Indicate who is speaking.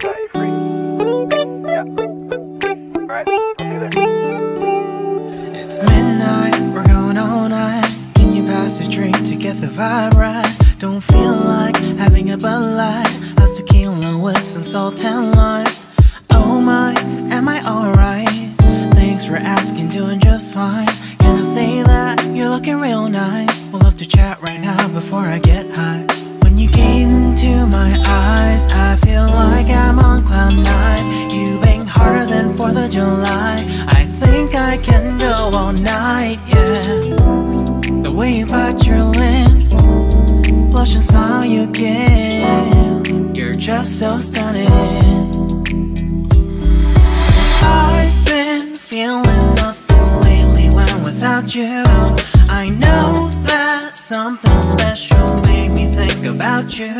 Speaker 1: It's midnight, we're going all night. Can you pass a drink to get the vibe right? Don't feel like having a Bud Light. How's tequila with some salt and lime? Oh my, am I alright? Thanks for asking, doing just fine. Can I say that you're looking real nice? We'll have to chat right now before I get high. When you gaze into my eyes, I can go all night, yeah. The way you bite your lips, blush and smile you give. You're just so stunning. I've been feeling nothing lately when without you. I know that something special made me think about you.